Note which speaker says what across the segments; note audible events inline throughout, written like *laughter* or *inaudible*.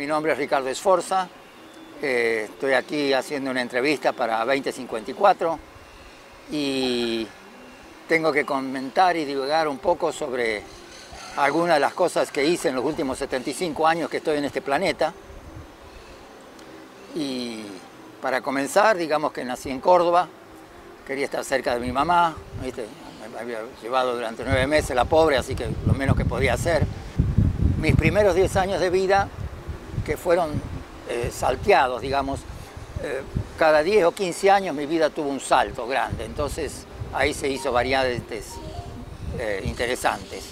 Speaker 1: Mi nombre es Ricardo Esforza, eh, estoy aquí haciendo una entrevista para 2054 y tengo que comentar y divulgar un poco sobre algunas de las cosas que hice en los últimos 75 años que estoy en este planeta. Y para comenzar, digamos que nací en Córdoba, quería estar cerca de mi mamá, me había llevado durante nueve meses la pobre, así que lo menos que podía hacer. Mis primeros 10 años de vida fueron eh, salteados, digamos. Eh, cada 10 o 15 años mi vida tuvo un salto grande, entonces ahí se hizo variantes eh, interesantes.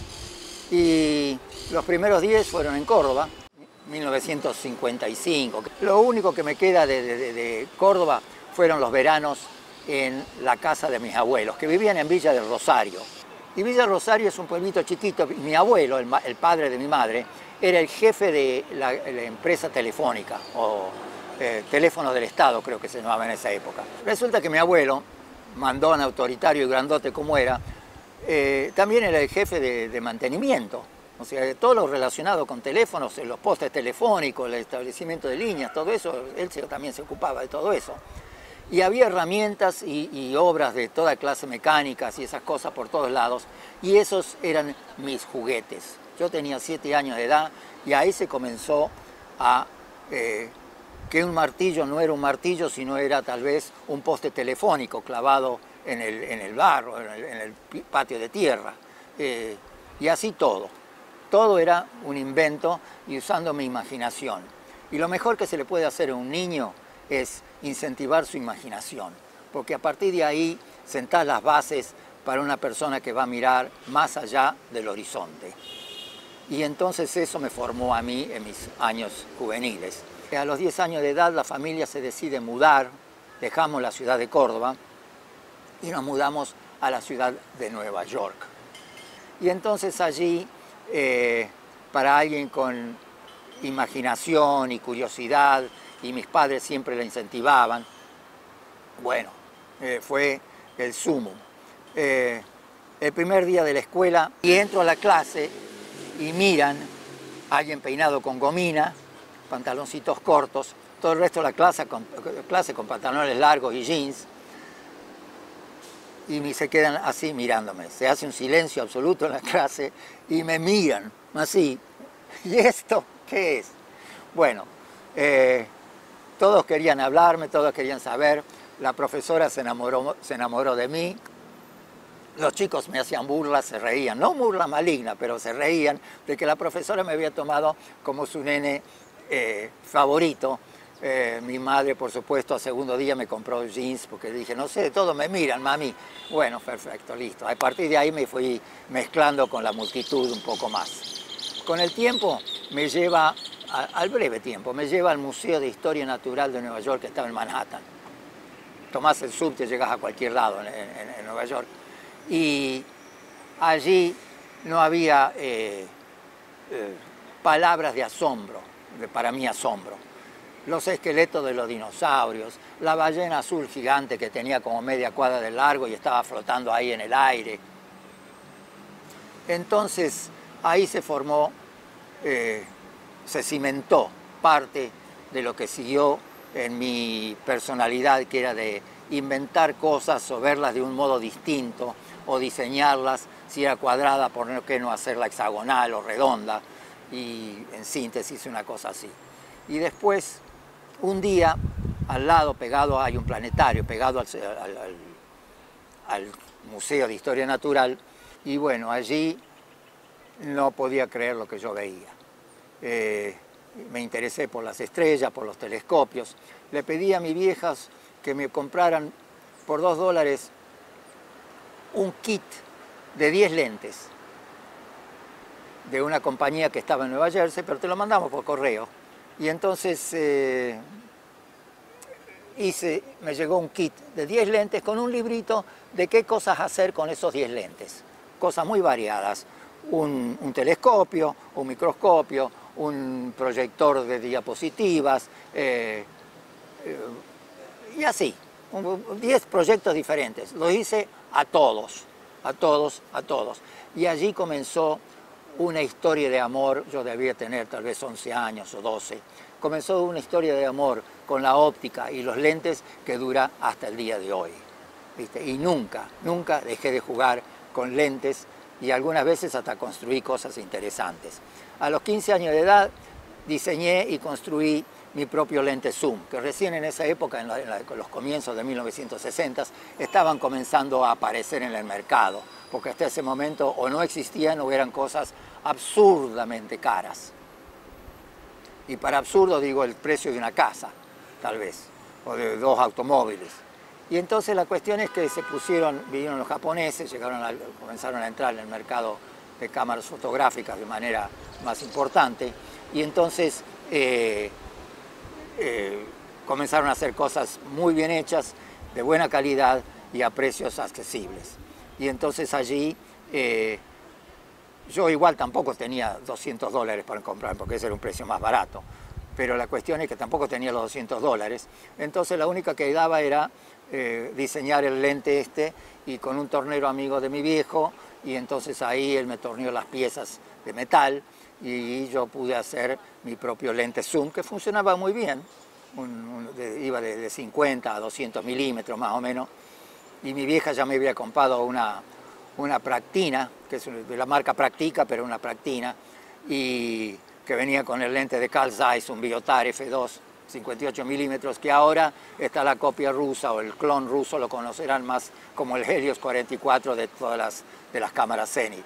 Speaker 1: Y los primeros 10 fueron en Córdoba, 1955. Lo único que me queda de, de Córdoba fueron los veranos en la casa de mis abuelos, que vivían en Villa del Rosario. Y Villa del Rosario es un pueblito chiquito. Mi abuelo, el padre de mi madre, era el jefe de la, empresa telefónica, o eh, teléfono del Estado creo que se llamaba en esa época. Resulta que mi abuelo, mandón autoritario y grandote como era, eh, también era el jefe de, mantenimiento, o sea, todo lo relacionado con teléfonos, los postes telefónicos, el establecimiento de líneas, todo eso, él también se ocupaba de todo eso. Y había herramientas y, y, obras de toda clase mecánicas y esas cosas por todos lados, y esos eran mis juguetes. Yo tenía siete años de edad y ahí se comenzó a eh, que un martillo no era un martillo, sino era tal vez un poste telefónico clavado en el, barro, en el, patio de tierra. Eh, y así todo. Todo era un invento y usando mi imaginación. Y lo mejor que se le puede hacer a un niño es incentivar su imaginación, porque a partir de ahí sentás las bases para una persona que va a mirar más allá del horizonte. Y entonces eso me formó a mí en mis años juveniles. A los 10 años de edad la familia se decide mudar, dejamos la ciudad de Córdoba y nos mudamos a la ciudad de Nueva York. Y entonces allí, eh, para alguien con imaginación y curiosidad, y mis padres siempre la incentivaban, bueno, eh, fue el sumo. Eh, el primer día de la escuela y entro a la clase y miran alguien peinado con gomina, pantaloncitos cortos, todo el resto de la clase con, clase con pantalones largos y jeans, y se quedan así mirándome. Se hace un silencio absoluto en la clase y me miran así. ¿Y esto qué es? Bueno, eh, todos querían hablarme, todos querían saber. La profesora se enamoró, se enamoró de mí, los chicos me hacían burlas, se reían, no burla maligna, pero se reían de que la profesora me había tomado como su nene eh, favorito. Eh, mi madre, por supuesto, a segundo día me compró jeans porque dije, no sé, todos me miran, mami. Bueno, perfecto, listo. A partir de ahí me fui mezclando con la multitud un poco más. Con el tiempo me lleva, al breve tiempo, me lleva al Museo de Historia Natural de Nueva York que estaba en Manhattan. Tomás el subte, llegas a cualquier lado en Nueva York y allí no había eh, eh, palabras de asombro, de, para mí asombro. Los esqueletos de los dinosaurios, la ballena azul gigante que tenía como media cuadra de largo y estaba flotando ahí en el aire. Entonces ahí se formó, eh, se cimentó parte de lo que siguió en mi personalidad, que era de inventar cosas o verlas de un modo distinto, o diseñarlas, si era cuadrada, por qué no hacerla hexagonal o redonda, y en síntesis una cosa así. Y después, un día, al lado, pegado, hay un planetario, pegado al, Museo de Historia Natural, y bueno, allí no podía creer lo que yo veía. Eh, me interesé por las estrellas, por los telescopios. Le pedí a mis viejas que me compraran por dos dólares un kit de 10 lentes de una compañía que estaba en Nueva Jersey, pero te lo mandamos por correo. Y entonces eh, hice, me llegó un kit de 10 lentes con un librito de qué cosas hacer con esos 10 lentes. Cosas muy variadas. Un, telescopio, un microscopio, un proyector de diapositivas, eh, eh, y así. 10 proyectos diferentes. Lo hice a todos, a todos, a todos. Y allí comenzó una historia de amor, yo debía tener tal vez 11 años o 12, comenzó una historia de amor con la óptica y los lentes que dura hasta el día de hoy. Y nunca, nunca dejé de jugar con lentes y algunas veces hasta construí cosas interesantes. A los 15 años de edad diseñé y construí mi propio lente zoom, que recién en esa época, en, los comienzos de 1960, estaban comenzando a aparecer en el mercado, porque hasta ese momento o no existían o eran cosas absurdamente caras. Y para absurdo digo el precio de una casa, tal vez, o de dos automóviles. Y entonces la cuestión es que se pusieron, vinieron los japoneses, llegaron comenzaron a entrar en el mercado de cámaras fotográficas de manera más importante, y entonces eh, eh, comenzaron a hacer cosas muy bien hechas, de buena calidad y a precios accesibles. Y entonces allí eh, yo igual tampoco tenía 200 dólares para comprar, porque ese era un precio más barato. Pero la cuestión es que tampoco tenía los 200 dólares. Entonces la única que daba era eh, diseñar el lente este y con un tornero amigo de mi viejo y entonces ahí él me torneó las piezas de metal y yo pude hacer mi propio lente zoom que funcionaba muy bien, iba de, de, 50 a 200 milímetros más o menos y mi vieja ya me había comprado una, una Practina, que es de la marca Practica, pero una Practina, y que venía con el lente de Carl Zeiss, un Biotar F2, 58 milímetros, que ahora está la copia rusa o el clon ruso, lo conocerán más como el Helios 44 de todas las, de las cámaras Zenith.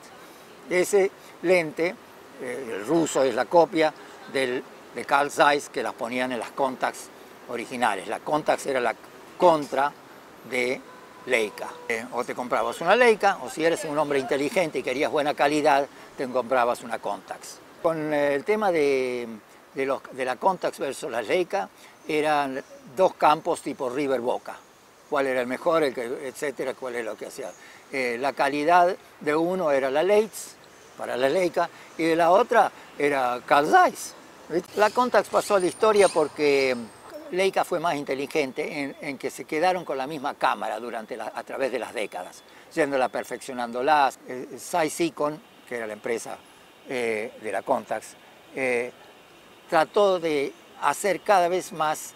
Speaker 1: Ese lente, el ruso, es la copia del, de Carl Zeiss que las ponían en las Contax originales. La Contax era la contra de Leica. Eh, o te comprabas una Leica, o si eres un hombre inteligente y querías buena calidad, te comprabas una Contax. Con eh, el tema de, de, la Contax versus la Leica, eran dos campos tipo River Boca. Cuál era el mejor, el etcétera, cuál es lo que hacía. Eh, la calidad de uno era la Leitz, para la Leica, y de la otra era Carl Zeiss. La Contax pasó a la historia porque Leica fue más inteligente en, que se quedaron con la misma cámara durante a través de las décadas, yéndola perfeccionándola. Eh, Zeiss-Icon, que era la empresa eh, de la Contax, eh, trató de hacer cada vez más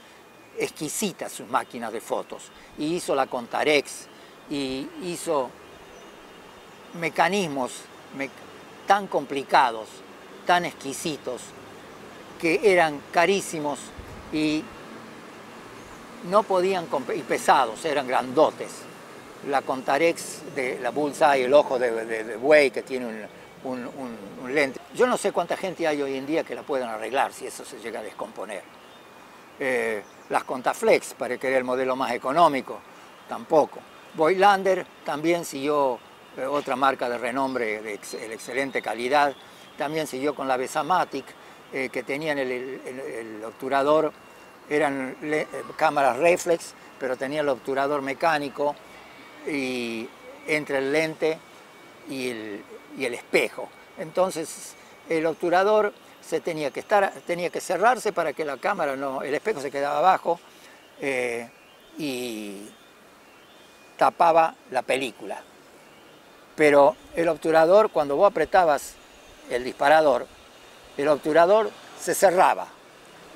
Speaker 1: exquisitas sus máquinas de fotos y hizo la Contarex y hizo mecanismos tan complicados, tan exquisitos, que eran carísimos y no podían y pesados, eran grandotes. La Contarex de la Bullseye, el ojo de, buey que tiene un, lente. Yo no sé cuánta gente hay hoy en día que la puedan arreglar si eso se llega a descomponer. Eh, las Contaflex, para que el modelo más económico, tampoco. Boylander también siguió otra marca de renombre de excelente calidad, también siguió con la Besamatic, eh, que tenían el obturador eran eh, cámaras reflex, pero tenía el obturador mecánico y entre el lente y el, espejo. Entonces el obturador se tenía que, estar, tenía que cerrarse para que la cámara no, el espejo se quedaba abajo eh, y tapaba la película. Pero el obturador, cuando vos apretabas el disparador, el obturador se cerraba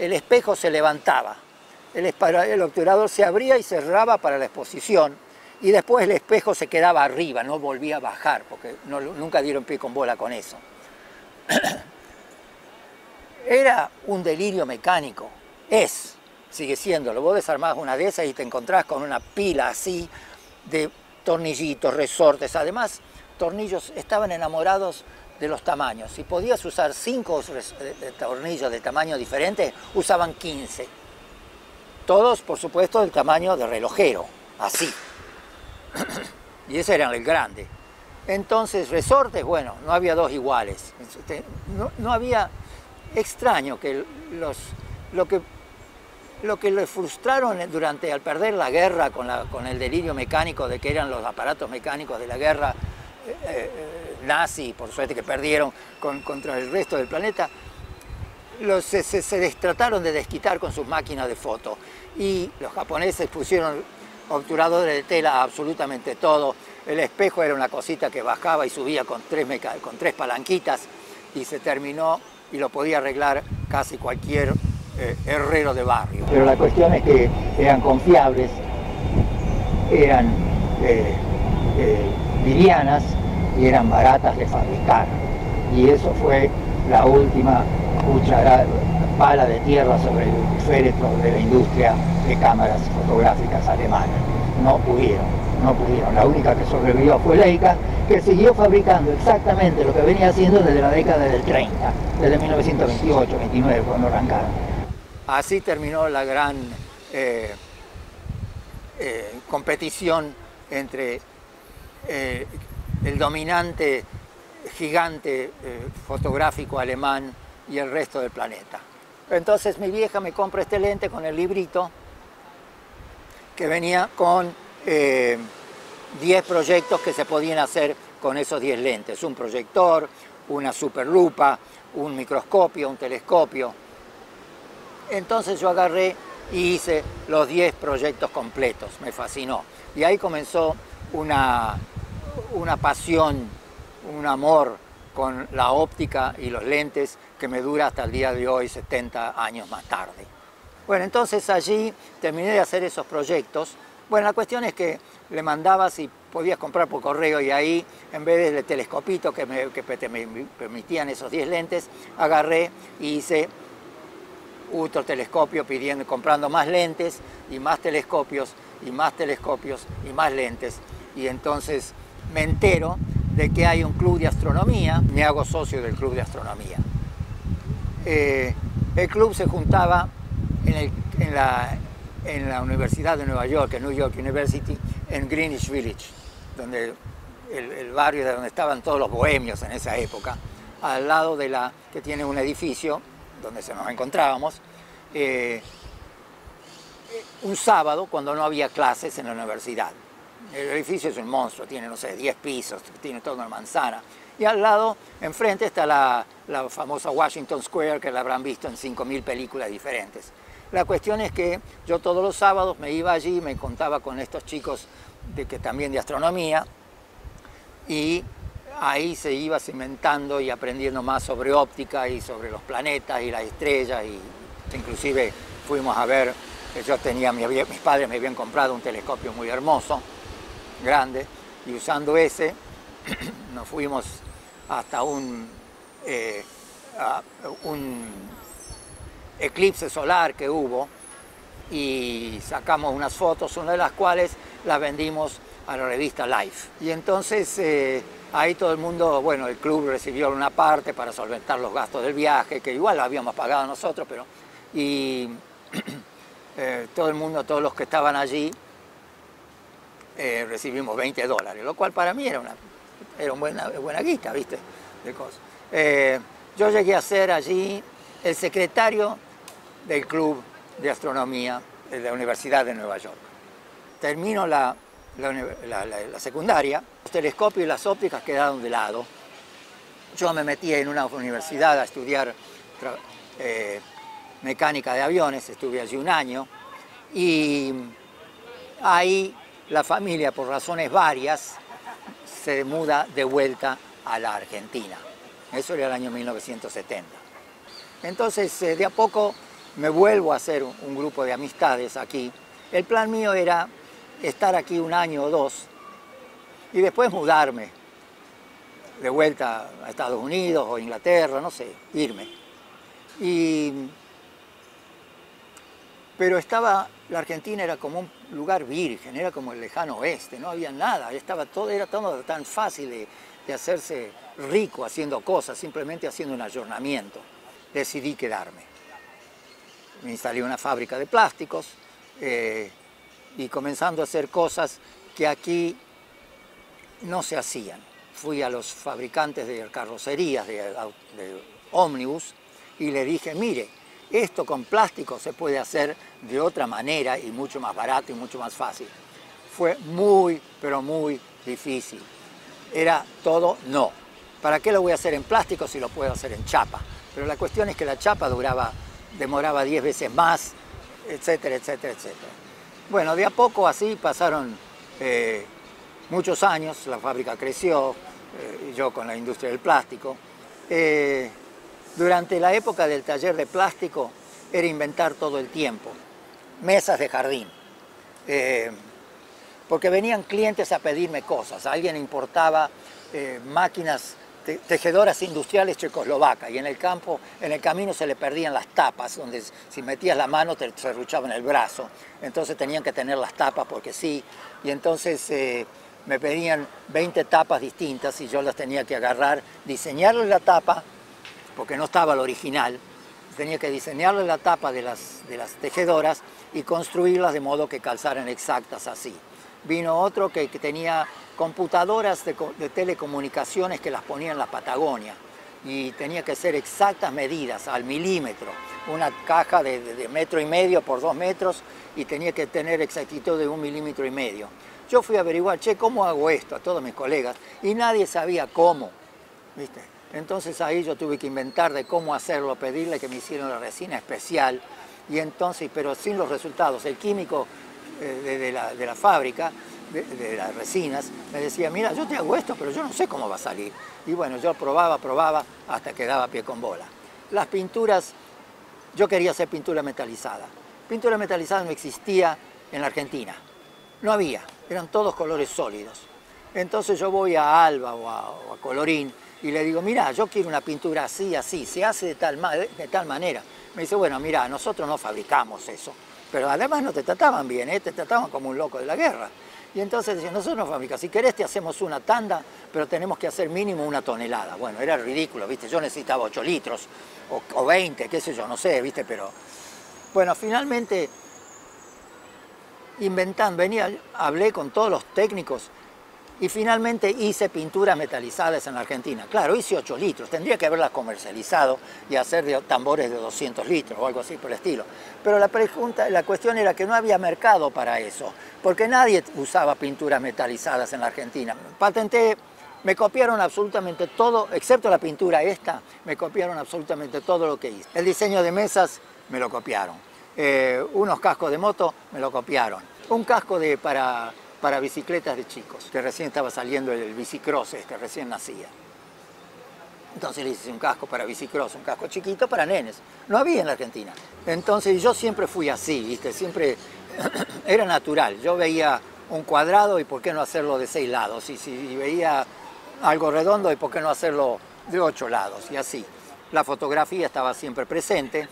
Speaker 1: el espejo se levantaba, el, obturador se abría y cerraba para la exposición y después el espejo se quedaba arriba, no volvía a bajar, porque nunca dieron pie con bola con eso. *clears throat* Era un delirio mecánico, es, sigue siendo. Vos desarmás una de esas y te encontrás con una pila así de tornillitos, resortes, además tornillos, estaban enamorados de los tamaños. Si podías usar cinco tornillos de tamaño diferente, usaban 15. Todos, por supuesto, del tamaño de relojero, así. *clears throat* y ese era el grande. Entonces, resortes, bueno, no había dos iguales. Este, no, había extraño que los, lo que lo que le frustraron durante al perder la guerra con, la, con el delirio mecánico de que eran los aparatos mecánicos de la guerra eh, nazi, por suerte que perdieron contra el resto del planeta, los, se, se, trataron de desquitar con sus máquinas de foto y los japoneses pusieron obturadores de tela absolutamente todo, el espejo era una cosita que bajaba y subía con tres, con tres palanquitas y se terminó y lo podía arreglar casi cualquier eh, herrero de barrio. Pero la cuestión es que eran confiables, eran eh, livianas y eran baratas de fabricar. Y eso fue la última pala de tierra sobre el féretro de la industria de cámaras fotográficas alemanas. No pudieron, no pudieron. La única que sobrevivió fue Leica, que siguió fabricando exactamente lo que venía haciendo desde la década del 30, desde 1928, 29, cuando arrancaron. Así terminó la gran eh, eh, competición entre eh, el dominante gigante fotográfico alemán y el resto del planeta. Entonces mi vieja me compra este lente con el librito que venía con 10 proyectos que se podían hacer con esos 10 lentes. Un proyector, una superlupa, un microscopio, un telescopio. Entonces yo agarré y hice los 10 proyectos completos, me fascinó. Y ahí comenzó una, una pasión, un amor con la óptica y los lentes que me dura hasta el día de hoy, 70 años más tarde. Bueno, entonces allí terminé de hacer esos proyectos. Bueno, la cuestión es que le mandabas y podías comprar por correo y ahí, en vez del telescopito que me, que me permitían esos 10 lentes, agarré y hice otro telescopio pidiendo, comprando más lentes y más telescopios y más telescopios y más lentes. Y entonces me entero de que hay un club de astronomía, me hago socio del club de astronomía. Eh, el club se juntaba en, la, Universidad de Nueva York, en New York University, en Greenwich Village, donde el, el barrio de donde estaban todos los bohemios en esa época, al lado de la que tiene un edificio donde se nos encontrábamos, eh, un sábado cuando no había clases en la universidad. El edificio es un monstruo, tiene, no sé, 10 pisos, tiene toda una manzana. Y al lado, enfrente, está la, famosa Washington Square, que la habrán visto en 5.000 películas diferentes. La cuestión es que yo todos los sábados me iba allí, me contaba con estos chicos de, que también de astronomía, y ahí se iba cimentando y aprendiendo más sobre óptica y sobre los planetas y las estrellas. Y inclusive fuimos a ver, yo tenía, mis padres me habían comprado un telescopio muy hermoso, grande, y usando ese *clears throat* nos fuimos hasta un, eh, un eclipse solar que hubo y sacamos unas fotos, una de las cuales las vendimos a la revista Life. Y entonces eh, Ahí todo el mundo, bueno, el club recibió una parte para solventar los gastos del viaje, que igual lo habíamos pagado nosotros, pero... Y *clears throat* eh, todo el mundo, todos los que estaban allí, eh, recibimos 20 dólares, lo cual para mí era una, era buena, buena guita, ¿viste? De cosas. Eh, yo llegué a ser allí el secretario del Club de Astronomía de la Universidad de Nueva York. Termino la, la, secundaria, los telescopios y las ópticas quedaron de lado. Yo me metí en una universidad a estudiar eh, mecánica de aviones, estuve allí un año, y ahí la familia, por razones varias, se muda de vuelta a la Argentina. Eso era el año 1970. Entonces, eh, de a poco me vuelvo a hacer un grupo de amistades aquí. El plan mío era estar aquí un año o dos y después mudarme de vuelta a Estados Unidos o Inglaterra, no sé, irme. Pero estaba, la Argentina era como un lugar virgen, era como el lejano oeste, no había nada, estaba todo, era tan fácil de, hacerse rico haciendo cosas, simplemente haciendo un ayornamiento. Decidí quedarme. Me instalé una fábrica de plásticos, eh, y comenzando a hacer cosas que aquí no se hacían. Fui a los fabricantes de carrocerías, de, de ómnibus, y le dije, mire, esto con plástico se puede hacer de otra manera y mucho más barato y mucho más fácil. Fue muy, pero muy difícil. Era todo no. ¿Para qué lo voy a hacer en plástico si lo puedo hacer en chapa? Pero la cuestión es que la chapa duraba, demoraba 10 veces más, etcétera, etcétera, etcétera. Bueno, de a poco así pasaron eh, muchos años, la fábrica creció, eh, yo con la industria del plástico. Eh, durante la época del taller de plástico era inventar todo el tiempo, mesas de jardín, eh, porque venían clientes a pedirme cosas, alguien importaba máquinas tejedoras industriales checoslovacas y en el campo, en el camino se le perdían las tapas, donde si metías la mano te en el brazo, entonces tenían que tener las tapas porque sí, y entonces me pedían 20 tapas distintas y yo las tenía que agarrar, diseñarle la tapa, porque no estaba el original, tenía que diseñarle la tapa de las, de las tejedoras y construirlas de modo que calzaran exactas así. Vino otro que, tenía computadoras de, telecomunicaciones que las ponía en la Patagonia y tenía que ser exactas medidas al milímetro, una caja de, de metro y medio por dos metros y tenía que tener exactitud de un milímetro y medio. Yo fui a averiguar, che, ¿cómo hago esto? A todos mis colegas, y nadie sabía cómo, ¿viste? Entonces ahí yo tuve que inventar de cómo hacerlo, pedirle que me hicieran la resina especial, y entonces, pero sin los resultados. El químico eh, de, la, fábrica, de, las resinas, me decía, mira, yo te hago esto, pero yo no sé cómo va a salir. Y bueno, yo probaba, probaba, hasta que daba pie con bola. Las pinturas, yo quería hacer pintura metalizada. Pintura metalizada no existía en la Argentina, no había eran todos colores sólidos. Entonces yo voy a Alba o a, Colorín y le digo, mira, yo quiero una pintura así, así, se hace de tal, de tal manera. Me dice, bueno, mira, nosotros no fabricamos eso, pero además no te trataban bien, ¿eh? te trataban como un loco de la guerra. Y entonces decían, nosotros no fabricamos, si querés te hacemos una tanda, pero tenemos que hacer mínimo una tonelada. Bueno, era ridículo, ¿viste? Yo necesitaba 8 litros o, o 20, qué sé yo, no sé, ¿viste? Pero bueno, finalmente inventando, venía, hablé con todos los técnicos y finalmente hice pinturas metalizadas en Argentina. Claro, hice 8 litros, tendría que haberlas comercializado y hacer tambores de 200 litros o algo así por el estilo. Pero la, pregunta, la cuestión era que no había mercado para eso, porque nadie usaba pinturas metalizadas en la Argentina. Patenté, me copiaron absolutamente todo, excepto la pintura esta, me copiaron absolutamente todo lo que hice. El diseño de mesas me lo copiaron. Eh, unos cascos de moto me lo copiaron un casco de, para, para bicicletas de chicos, que recién estaba saliendo el bicicross, este recién nacía. Entonces le hice un casco para bicicross, un casco chiquito para nenes. No había en la Argentina. Entonces yo siempre fui así, ¿viste? Siempre *clears throat* era natural. Yo veía un cuadrado y por qué no hacerlo de seis lados. Y si veía algo redondo y por qué no hacerlo de ocho lados. Y así. La fotografía estaba siempre presente.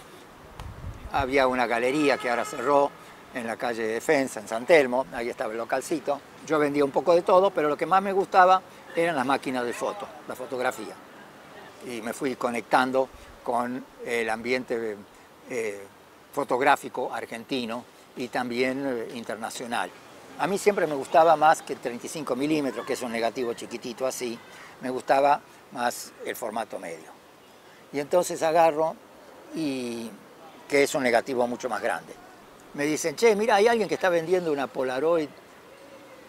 Speaker 1: Había una galería que ahora cerró, en la calle de Defensa, en San Telmo, ahí estaba el localcito. Yo vendía un poco de todo, pero lo que más me gustaba eran las máquinas de foto, la fotografía. Y me fui conectando con el ambiente eh, fotográfico argentino y también eh, internacional. A mí siempre me gustaba más que 35 milímetros, que es un negativo chiquitito así, me gustaba más el formato medio. Y entonces agarro y que es un negativo mucho más grande me dicen, che, mira, hay alguien que está vendiendo una Polaroid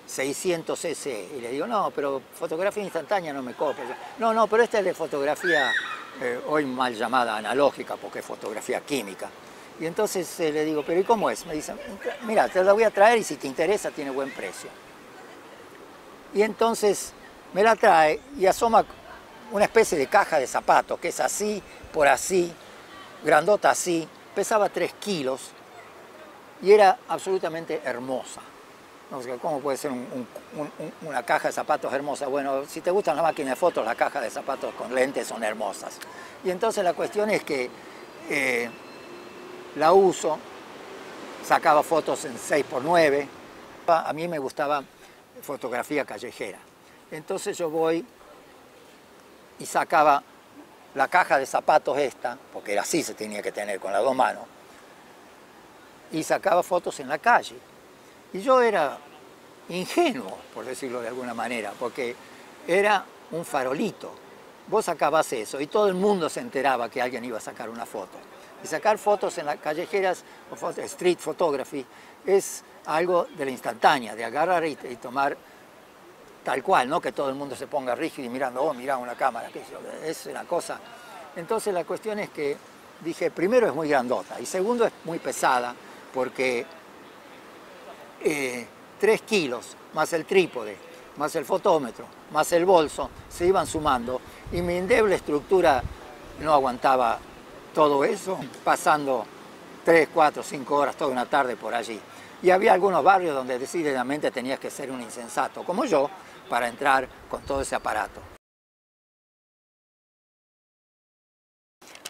Speaker 1: 600 cc. Y le digo, no, pero fotografía instantánea no me copia. No, no, pero esta es de fotografía eh, hoy mal llamada analógica, porque es fotografía química. Y entonces eh, le digo, pero ¿y cómo es? Me dicen, mira, te la voy a traer y si te interesa tiene buen precio. Y entonces me la trae y asoma una especie de caja de zapatos, que es así, por así, grandota así, pesaba 3 kilos y era absolutamente hermosa. ¿Cómo puede ser una caja de zapatos hermosa? Bueno, si te gustan las máquinas de fotos, las cajas de zapatos con lentes son hermosas. Y entonces la cuestión es que eh, la uso, sacaba fotos en 6x9. A mí me gustaba fotografía callejera. Entonces yo voy y sacaba la caja de zapatos esta, porque era así se tenía que tener con las dos manos, y sacaba fotos en la calle. Y yo era ingenuo, por decirlo de alguna manera, porque era un farolito. Vos sacabas eso y todo el mundo se enteraba que alguien iba a sacar una foto. Y sacar fotos en las callejeras, street photography, es algo de la instantánea, de agarrar y, tomar tal cual, no que todo el mundo se ponga rígido y mirando, oh, mira una cámara, que es una cosa. Entonces la cuestión es que dije, primero es muy grandota y segundo es muy pesada, porque eh, 3 kilos más el trípode, más el fotómetro, más el bolso, se iban sumando y mi endeble estructura no aguantaba todo eso, pasando 3, 4, 5 horas toda una tarde por allí. Y había algunos barrios donde decididamente tenías que ser un insensato, como yo, para entrar con todo ese aparato.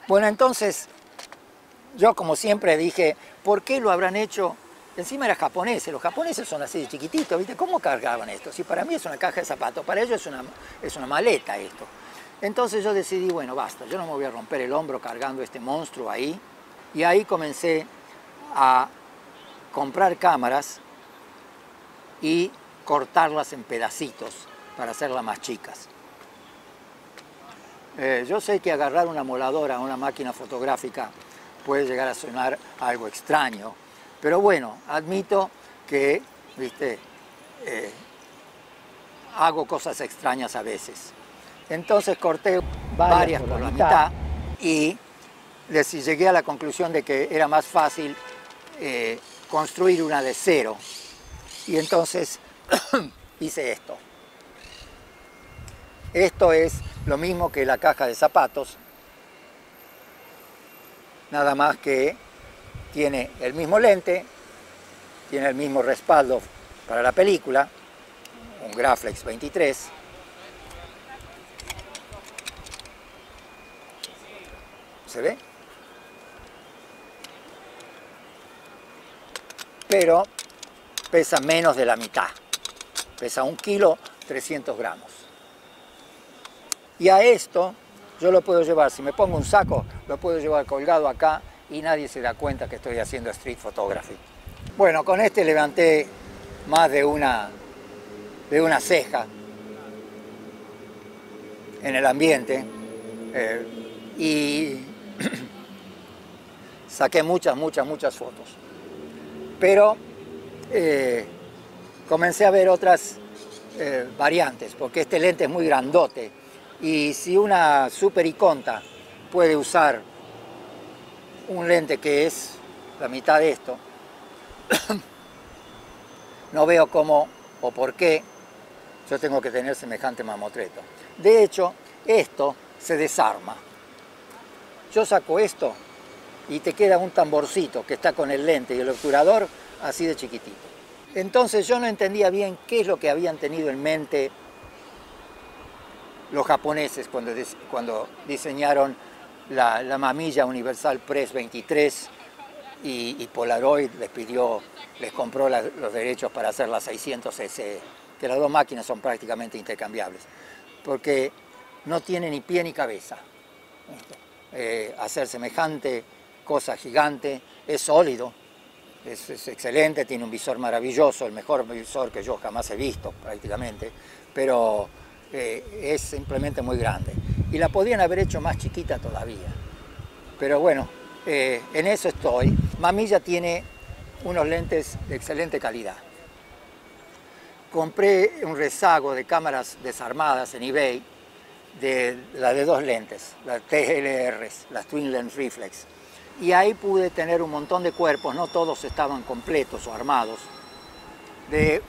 Speaker 1: Bueno, entonces, yo como siempre dije, ¿por qué lo habrán hecho? Encima era japoneses, los japoneses son así de chiquititos, ¿viste? ¿Cómo cargaban esto? Si para mí es una caja de zapatos, para ellos es una, es una maleta esto. Entonces yo decidí, bueno, basta, yo no me voy a romper el hombro cargando este monstruo ahí. Y ahí comencé a comprar cámaras y cortarlas en pedacitos para hacerlas más chicas. Eh, yo sé que agarrar una moladora una máquina fotográfica puede llegar a sonar algo extraño, pero bueno, admito que, viste, eh, hago cosas extrañas a veces. Entonces corté varias, por, la mitad, y llegué a la conclusión de que era más fácil eh, construir una de cero. Y entonces *coughs* hice esto. Esto es lo mismo que la caja de zapatos, nada más que tiene el mismo lente, tiene el mismo respaldo para la película, un Graflex 23, ¿Se ve? Pero pesa menos de la mitad. Pesa un kilo 300 gramos. Y a esto yo lo puedo llevar, si me pongo un saco, lo puedo llevar colgado acá y nadie se da cuenta que estoy haciendo street photography. Bueno, con este levanté más de una, de una ceja en el ambiente eh, y *clears throat* saqué muchas, muchas, muchas fotos. Pero eh, comencé a ver otras eh, variantes, porque este lente es muy grandote. Y si una super iconta puede usar un lente que es la mitad de esto, *coughs* no veo cómo o por qué yo tengo que tener semejante mamotreto. De hecho, esto se desarma. Yo saco esto y te queda un tamborcito que está con el lente y el obturador así de chiquitito. Entonces yo no entendía bien qué es lo que habían tenido en mente los japoneses cuando, cuando diseñaron la, mamilla Universal Press 23 y, Polaroid les pidió, les compró los derechos para hacer la 600 SE, que las dos máquinas son prácticamente intercambiables, porque no tiene ni pie ni cabeza. Eh, hacer semejante cosa gigante, es sólido, es, excelente, tiene un visor maravilloso, el mejor visor que yo jamás he visto prácticamente, pero eh, es simplemente muy grande. Y la podían haber hecho más chiquita todavía. Pero bueno, eh, en eso estoy. Mamilla tiene unos lentes de excelente calidad. Compré un rezago de cámaras desarmadas en eBay, de la de dos lentes, las TLRs, las Twin Lens Reflex y ahí pude tener un montón de cuerpos, no todos estaban completos o armados, de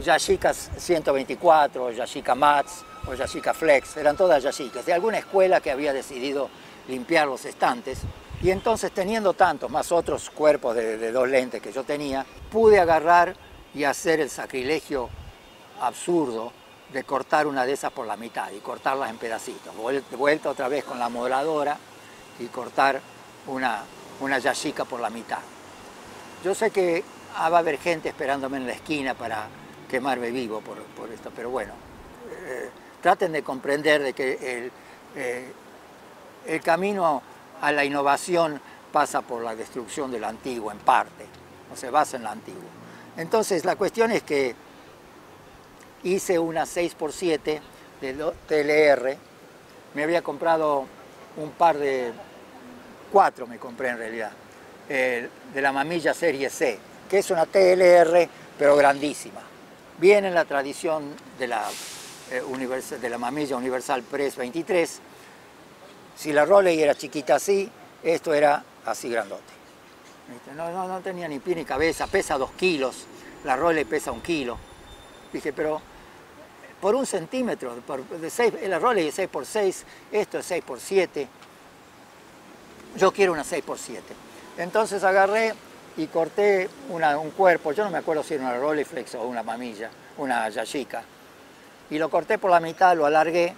Speaker 1: Yashicas 124, Yashica Mats o Yashica Flex, eran todas Yashicas, de alguna escuela que había decidido limpiar los estantes. Y entonces teniendo tantos, más otros cuerpos de, dos lentes que yo tenía, pude agarrar y hacer el sacrilegio absurdo de cortar una de esas por la mitad y cortarlas en pedacitos. Vuelta otra vez con la modeladora y cortar una, una yashica por la mitad. Yo sé que va a haber gente esperándome en la esquina para quemarme vivo por, esto, pero bueno, eh, traten de comprender de que el, eh, el camino a la innovación pasa por la destrucción de lo antiguo, en parte, o se basa en lo antiguo. Entonces la cuestión es que hice una 6x7 de TLR, me había comprado un par de cuatro me compré en realidad, de la mamilla serie C, que es una TLR pero grandísima. Viene en la tradición de la, eh, de la mamilla Universal Press 23. Si la Roley era chiquita así, esto era así grandote. No, no, no tenía ni pie ni cabeza, pesa dos kilos, la Roley pesa un kilo. Dije, pero por un centímetro, por, de 6, el Rolex es 6 por 6, esto es 6 por 7. Yo quiero una 6 por 7. Entonces agarré y corté un cuerpo, yo no me acuerdo si era una Rolleiflex o una mamilla, una Yashica, y lo corté por la mitad, lo alargué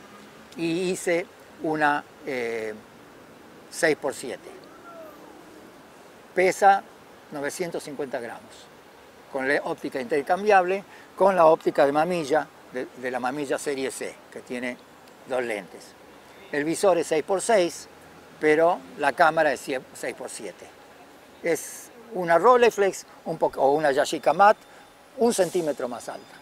Speaker 1: y hice una 6x7. Eh, Pesa 950 gramos, con la óptica intercambiable, con la óptica de mamilla, de, la mamilla serie C, que tiene dos lentes. El visor es 6x6, pero la cámara es 6x7. Es una Rolleiflex un o una Yashica Mat un centímetro más alta,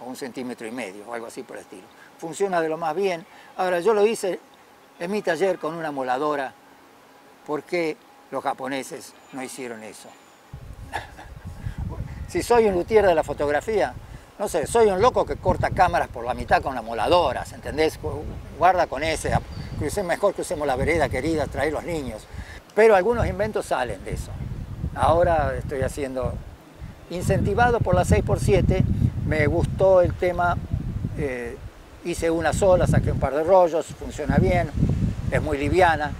Speaker 1: o un centímetro y medio, o algo así por el estilo. Funciona de lo más bien. Ahora, yo lo hice en mi taller con una moladora. ¿Por qué los japoneses no hicieron eso? *laughs* si soy un luthier de la fotografía, no sé, soy un loco que corta cámaras por la mitad con la moladora, ¿entendés? Guarda con ese, que mejor que usemos la vereda querida, traer los niños. Pero algunos inventos salen de eso. Ahora estoy haciendo, incentivado por la 6x7, me gustó el tema, eh, hice una sola, saqué un par de rollos, funciona bien, es muy liviana.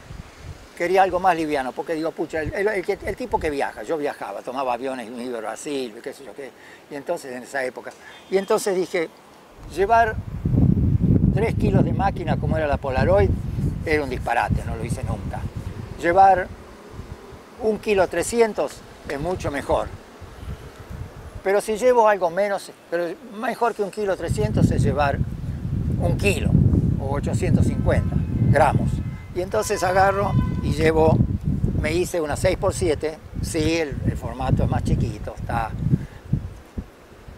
Speaker 1: Quería algo más liviano, porque digo, pucha, el, tipo que viaja, yo viajaba, tomaba aviones, me iba a Brasil, qué sé yo qué, y entonces en esa época. Y entonces dije, llevar 3 kilos de máquina como era la Polaroid era un disparate, no lo hice nunca. Llevar un kilo 300 es mucho mejor. Pero si llevo algo menos, pero mejor que un kilo 300 es llevar un kilo o 850 gramos. Y entonces agarro y llevo, me hice una 6x7, sí, el, formato es más chiquito, está,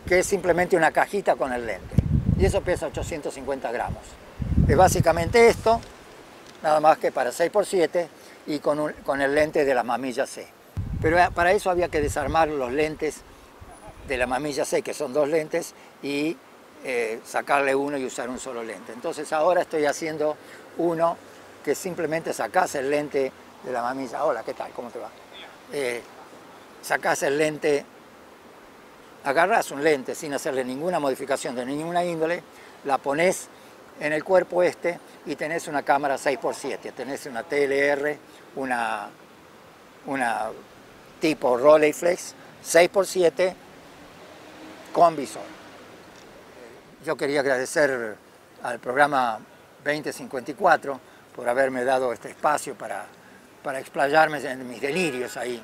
Speaker 1: que es simplemente una cajita con el lente. Y eso pesa 850 gramos. Es básicamente esto, nada más que para 6x7 y con, con el lente de la mamilla C. Pero eh, para eso había que desarmar los lentes de la mamilla C, que son dos lentes, y eh, sacarle uno y usar un solo lente. Entonces ahora estoy haciendo uno que simplemente sacas el lente de la mamilla. Hola, ¿qué tal? ¿Cómo te va? Eh, sacas el lente, agarras un lente sin hacerle ninguna modificación de ninguna índole, la pones en el cuerpo este y tenés una cámara 6x7, tenés una TLR, una, una tipo Rolleiflex 6x7 con visor. Yo quería agradecer al programa 2054 por haberme dado este espacio para, para explayarme en mis delirios ahí.